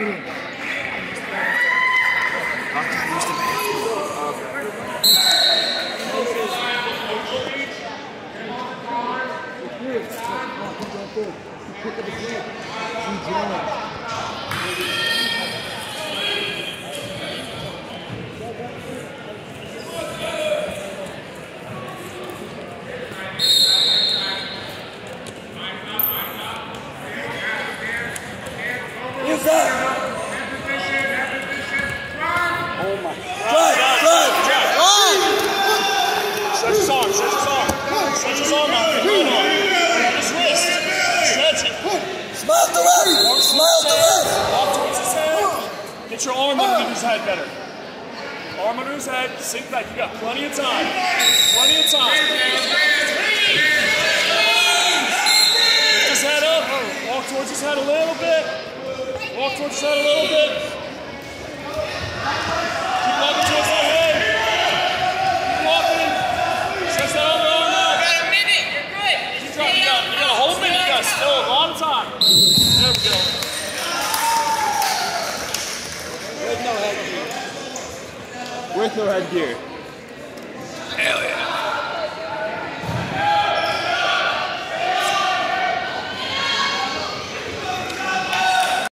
green. I gotta use the bathroom. Pick up the Drive, drive, drive. Stretch his arm, stretch his arm. Stretch his arm out. Come on. His wrist. Stretch it. Smile the ref. Smile the ref. Walk towards his head. Get your arm under his head better. Arm under his head. Sink back. You got plenty of time. Plenty of time. Lift his head up. Walk towards his head a little bit. Walk towards his head a little bit. Keep walking towards that head. Keep walking. Stretch that other arm out. Got a minute. You're good. You got, you got, you got a whole minute. You got still a lot of time. There we go. With no headgear.